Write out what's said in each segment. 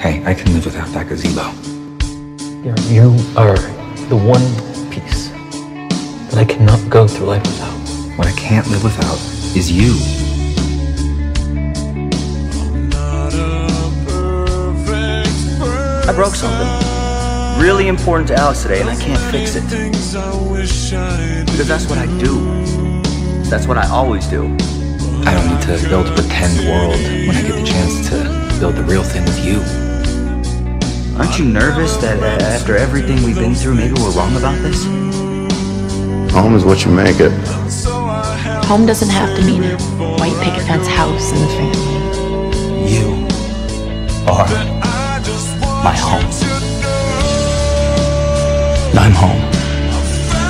Hey, I can live without that gazebo. Guerin, you are the one piece that I cannot go through life without. What I can't live without is you. I broke something really important to Alex today and I can't fix it. Because that's what I do. That's what I always do. I don't need to build a pretend world when I get the chance to build the real thing with you. Aren't you nervous that uh, after everything we've been through, maybe we're wrong about this? Home is what you make it. Home doesn't have to mean a white picket fence house and a family. You are my home. I'm home.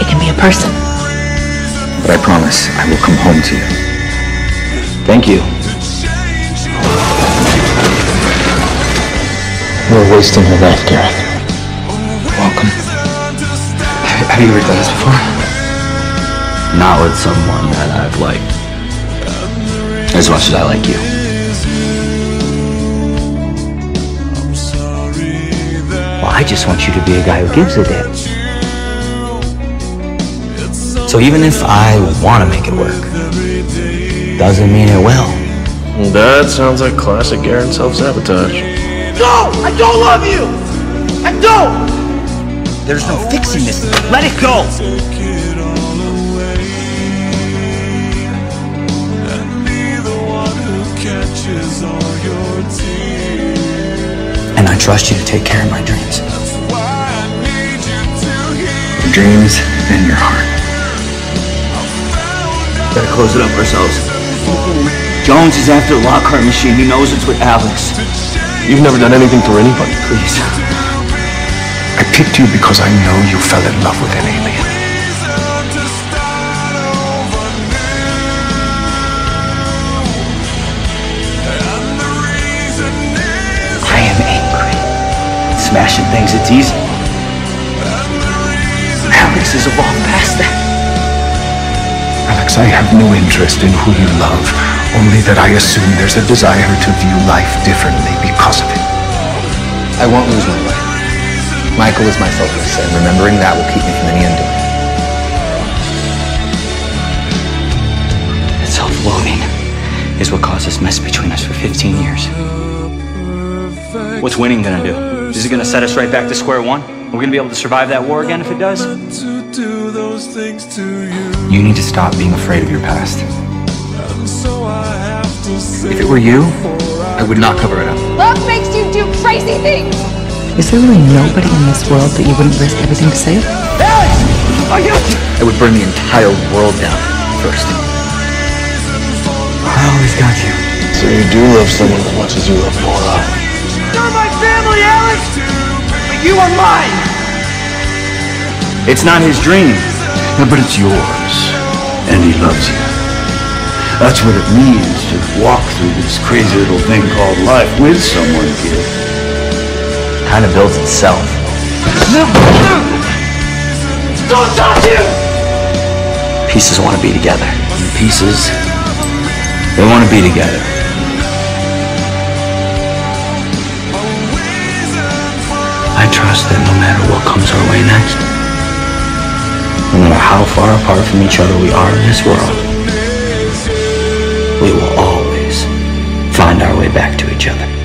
It can be a person. But I promise I will come home to you. Thank you. We're wasting your life, Guerin. Welcome. Have, have you ever done this before? Not with someone that I've liked as much as I like you. Well, I just want you to be a guy who gives a damn. So even if I want to make it work, doesn't mean it will. That sounds like classic Guerin self-sabotage. No! I don't love you! I don't! There's no fixing this. Let it go! And I trust you to take care of my dreams. Your dreams and your heart. Gotta close it up ourselves. Jones is after the Lockhart machine. He knows it's with Alex. You've never done anything for anybody. Please. I picked you because I know you fell in love with an alien. I am angry. Smashing things, it's easy. Alex has evolved past that. Alex, I have no interest in who you love, only that I assume there's a desire to view life differently because of it. I won't lose my way. Michael is my focus, and remembering that will keep me from any undoing. Self-loathing is what caused this mess between us for 15 years. What's winning gonna do? Is it gonna set us right back to square one? We're gonna be able to survive that war again if it does? You need to stop being afraid of your past. If it were you, I would not cover it up. Love makes you do crazy things. Is there really nobody in this world that you wouldn't risk everything to save? Alex! Are you? I would burn the entire world down first. I always got you. So you do love someone as much as you love Laura. You're my family, Alex! But you are mine! It's not his dream. Yeah, but it's yours, and he loves you. That's what it means to walk through this crazy little thing called life with someone, kid. Kind of builds itself. Don't touch him! Pieces want to be together. And pieces, they want to be together. I trust that no matter what comes our way next, no matter how far apart from each other we are in this world, we will always find our way back to each other.